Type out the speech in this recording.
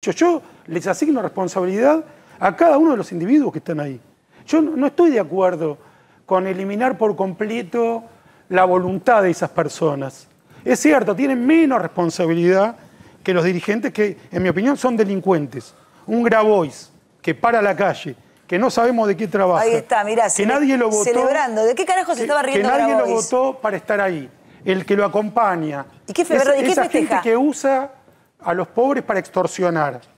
Yo, yo les asigno responsabilidad a cada uno de los individuos que están ahí. Yo no, estoy de acuerdo con eliminar por completo la voluntad de esas personas. Es cierto, tienen menos responsabilidad que los dirigentes que, en mi opinión, son delincuentes. Un Grabois que para la calle, que no sabemos de qué trabaja. Ahí está, mirá, que nadie lo votó, celebrando. ¿De qué carajo se estaba riendo Que nadie lo votó para estar ahí. El que lo acompaña. ¿Y qué, esa, gente que usa a los pobres para extorsionar.